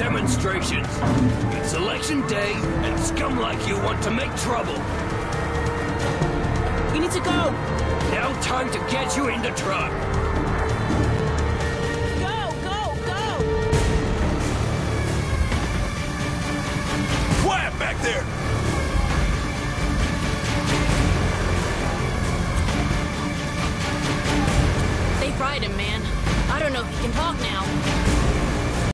demonstrations. It's election day, and scum like you want to make trouble. We need to go! Now time to get you in the truck. Go, go, go! Quiet back there! They fried him, man. I don't know if he can talk now.